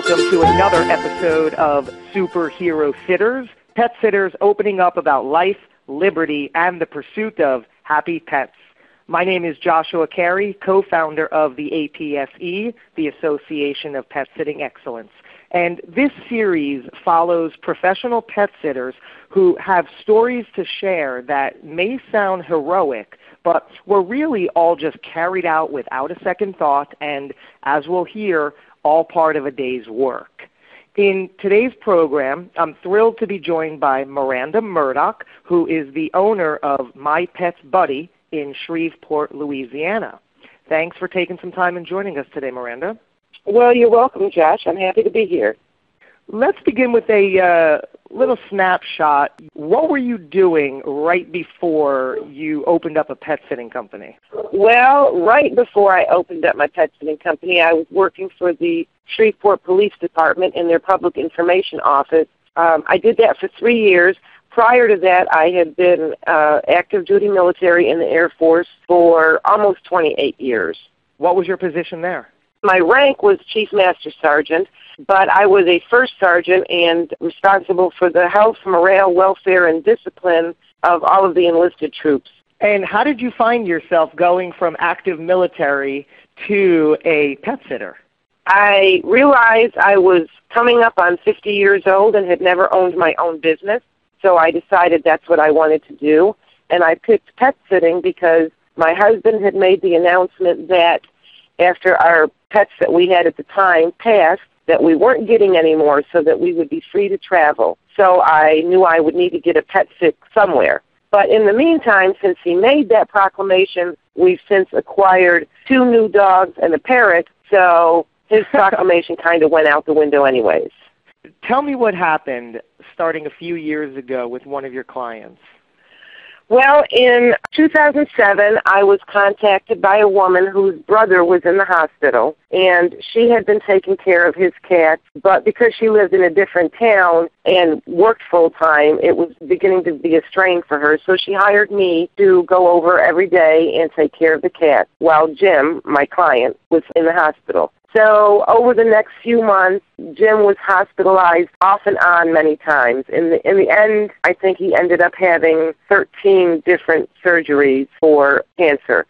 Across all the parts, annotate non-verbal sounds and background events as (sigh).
welcome to another episode of Superhero Sitters. Pet sitters opening up about life, liberty, and the pursuit of happy pets. My name is Joshua Carey, co-founder of the APSE, the Association of Pet Sitting Excellence. And this series follows professional pet sitters who have stories to share that may sound heroic, but were really all just carried out without a second thought and, as we'll hear, all part of a day's work. In today's program, I'm thrilled to be joined by Miranda Murdock, who is the owner of My Pet's Buddy in Shreveport, Louisiana. Thanks for taking some time and joining us today, Miranda. Well, you're welcome, Josh. I'm happy to be here. Let's begin with a uh, little snapshot. What were you doing right before you opened up a pet sitting company? Well, right before I opened up my pet sitting company, I was working for the Shreveport Police Department in their public information office. Um, I did that for three years. Prior to that, I had been uh, active duty military in the Air Force for almost 28 years. What was your position there? My rank was Chief Master Sergeant, but I was a first sergeant and responsible for the health, morale, welfare, and discipline of all of the enlisted troops. And how did you find yourself going from active military to a pet sitter? I realized I was coming up on 50 years old and had never owned my own business, so I decided that's what I wanted to do. And I picked pet sitting because my husband had made the announcement that after our pets that we had at the time passed, that we weren't getting anymore so that we would be free to travel. So I knew I would need to get a pet sit somewhere. But in the meantime, since he made that proclamation, we've since acquired two new dogs and a parrot, so his (laughs) proclamation kind of went out the window anyways. Tell me what happened starting a few years ago with one of your clients. Well, in 2007, I was contacted by a woman whose brother was in the hospital, and she had been taking care of his cat, but because she lived in a different town and worked full time, it was beginning to be a strain for her. So she hired me to go over every day and take care of the cat while Jim, my client, was in the hospital. So over the next few months, Jim was hospitalized off and on many times. In the in the end, I think he ended up having 13 different surgeries for cancer.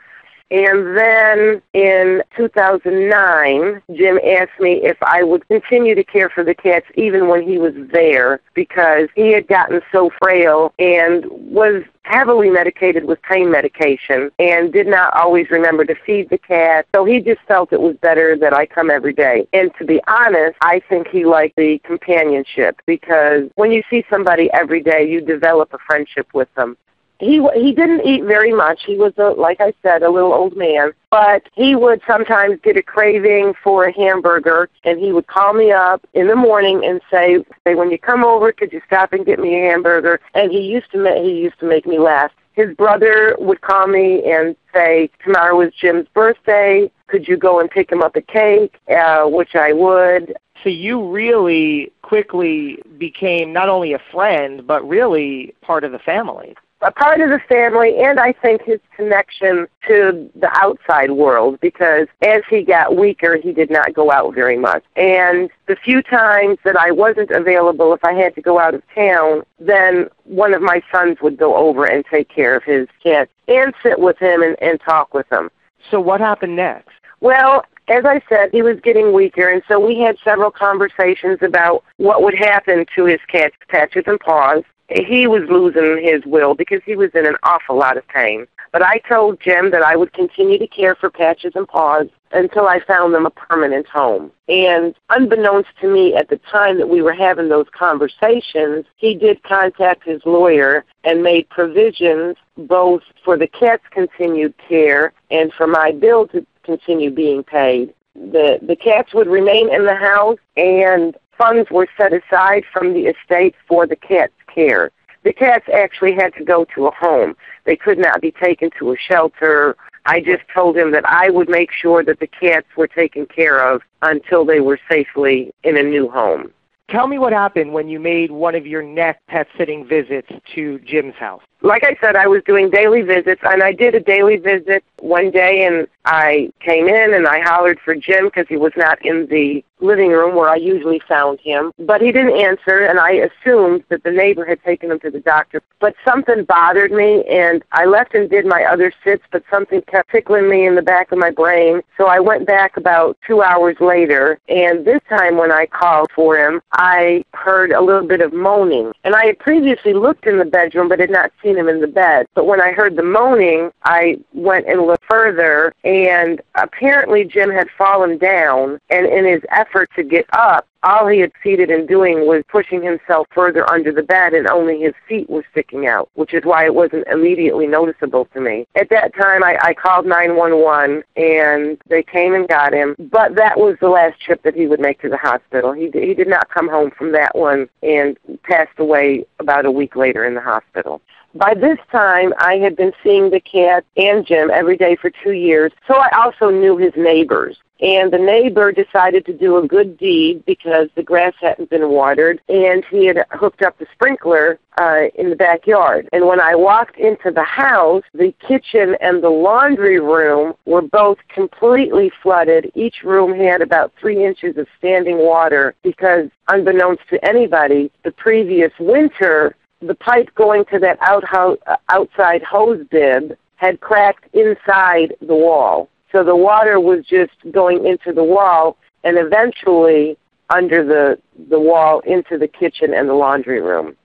And then in 2009, Jim asked me if I would continue to care for the cats even when he was there because he had gotten so frail and was heavily medicated with pain medication and did not always remember to feed the cat. So he just felt it was better that I come every day. And to be honest, I think he liked the companionship because when you see somebody every day, you develop a friendship with them he he didn't eat very much. He was a like I said, a little old man, but he would sometimes get a craving for a hamburger, and he would call me up in the morning and say, "Say when you come over, could you stop and get me a hamburger?" And he used to ma- he used to make me laugh. His brother would call me and say, "Tomorrow is Jim's birthday. Could you go and pick him up a cake?" Uh, which I would. So you really quickly became not only a friend, but really part of the family a part of the family and I think his connection to the outside world because as he got weaker he did not go out very much. And the few times that I wasn't available if I had to go out of town, then one of my sons would go over and take care of his cat and sit with him and, and talk with him. So what happened next? Well, as I said, he was getting weaker, and so we had several conversations about what would happen to his cat's patches and paws he was losing his will because he was in an awful lot of pain. But I told Jim that I would continue to care for Patches and Paws until I found them a permanent home. And unbeknownst to me at the time that we were having those conversations, he did contact his lawyer and made provisions both for the cat's continued care and for my bill to continue being paid. The the cats would remain in the house and funds were set aside from the estate for the cat's care. The cats actually had to go to a home. They could not be taken to a shelter. I just told him that I would make sure that the cats were taken care of until they were safely in a new home. Tell me what happened when you made one of your next pet sitting visits to Jim's house. Like I said, I was doing daily visits, and I did a daily visit one day, and I came in and I hollered for Jim because he was not in the living room where I usually found him. But he didn't answer, and I assumed that the neighbor had taken him to the doctor. But something bothered me, and I left and did my other sits, but something kept tickling me in the back of my brain. So I went back about two hours later, and this time when I called for him, I heard a little bit of moaning. And I had previously looked in the bedroom, but had not seen him in the bed. But when I heard the moaning, I went and looked further, and apparently Jim had fallen down, and in his effort to get up, all he had succeeded in doing was pushing himself further under the bed and only his feet were sticking out, which is why it wasn't immediately noticeable to me. At that time, I, I called 911 and they came and got him, but that was the last trip that he would make to the hospital. He, he did not come home from that one and passed away about a week later in the hospital. By this time, I had been seeing the cat and Jim every day for two years, so I also knew his neighbors. And the neighbor decided to do a good deed because the grass hadn't been watered, and he had hooked up the sprinkler uh, in the backyard. And when I walked into the house, the kitchen and the laundry room were both completely flooded. Each room had about three inches of standing water because, unbeknownst to anybody, the previous winter the pipe going to that outhouse, uh, outside hose bib had cracked inside the wall. So the water was just going into the wall and eventually under the the wall into the kitchen and the laundry room.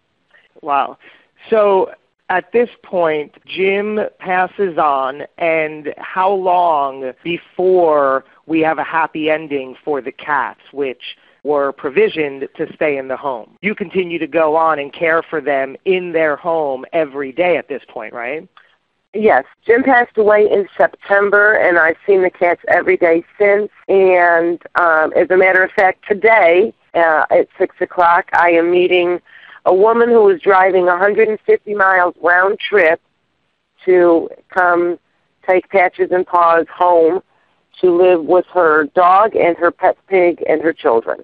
Wow. So at this point, Jim passes on, and how long before we have a happy ending for the cats, which were provisioned to stay in the home. You continue to go on and care for them in their home every day at this point, right? Yes, Jim passed away in September, and I've seen the cats every day since. And um, as a matter of fact, today uh, at six o'clock, I am meeting a woman who is driving 150 miles round trip to come take Patches and Paws home to live with her dog and her pet pig and her children.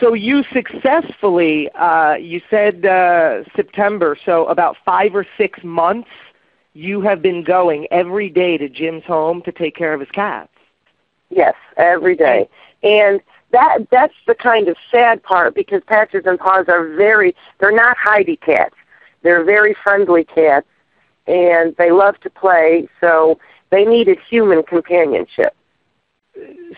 So you successfully, uh, you said uh, September, so about five or six months, you have been going every day to Jim's home to take care of his cats. Yes, every day. And that that's the kind of sad part because Patches and Paws are very they're not Heidi cats. They're very friendly cats and they love to play, so they needed human companionship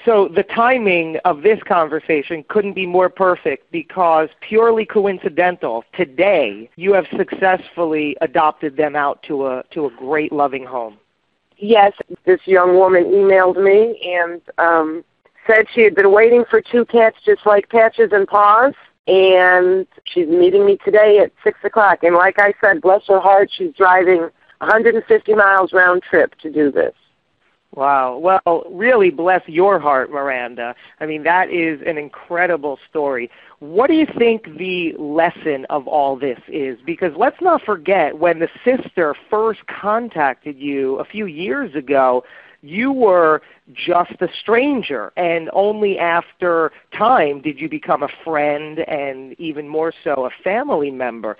so the timing of this conversation couldn't be more perfect because purely coincidental today you have successfully adopted them out to a to a great loving home. Yes this young woman emailed me and um said she had been waiting for two cats just like patches and paws and she's meeting me today at six o'clock. And like i said bless her heart she's driving 150 miles round trip to do this Wow. Well, really bless your heart, Miranda. I mean, that is an incredible story. What do you think the lesson of all this is? Because let's not forget, when the sister first contacted you a few years ago, you were just a stranger, and only after time did you become a friend and even more so a family member.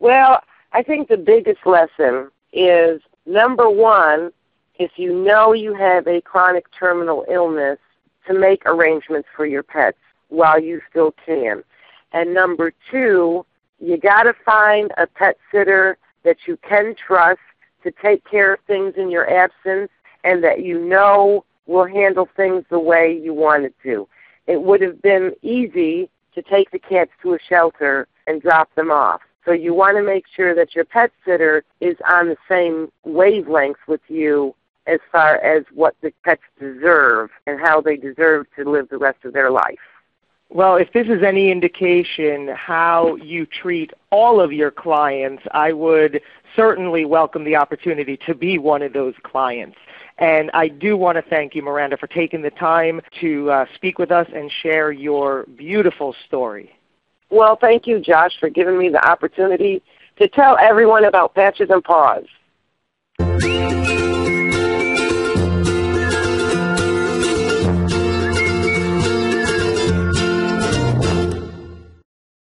Well, I think the biggest lesson is number one, if you know you have a chronic terminal illness, to make arrangements for your pets while you still can. And number two, you got to find a pet sitter that you can trust to take care of things in your absence and that you know will handle things the way you want it to. It would have been easy to take the cats to a shelter and drop them off. So you want to make sure that your pet sitter is on the same wavelength with you as far as what the pets deserve and how they deserve to live the rest of their life. Well, if this is any indication how you treat all of your clients, I would certainly welcome the opportunity to be one of those clients. And I do want to thank you, Miranda, for taking the time to uh, speak with us and share your beautiful story. Well, thank you, Josh, for giving me the opportunity to tell everyone about Patches and Paws.